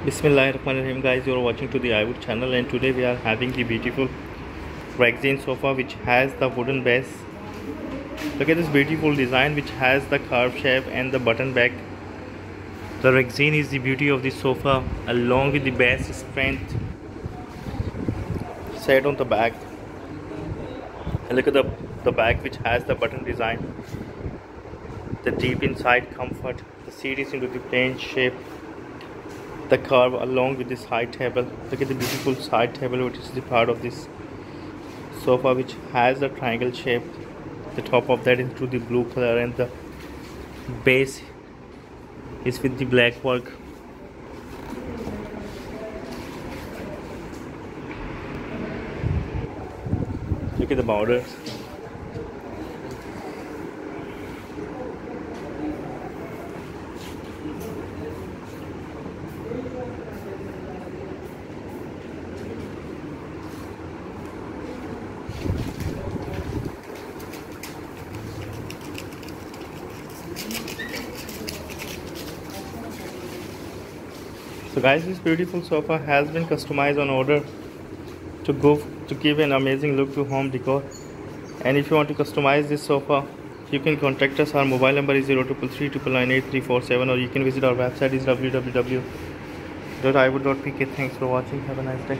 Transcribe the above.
Bismillahirrahmanirrahim guys. You are watching to the iWood channel and today we are having the beautiful Rexine sofa which has the wooden base. Look at this beautiful design which has the curved shape and the button back. The Rexine is the beauty of the sofa along with the base strength set on the back. And look at the, the back which has the button design. The deep inside comfort. The seat is into the plain shape the curve along with this side table. Look at the beautiful side table which is the part of this sofa which has a triangle shape. The top of that into the blue color and the base is with the black work. Look at the borders so guys this beautiful sofa has been customized on order to go to give an amazing look to home decor. And if you want to customize this sofa you can contact us. Our mobile number is 0333998347 or you can visit our website is www.iwood.pk thanks for watching. Have a nice day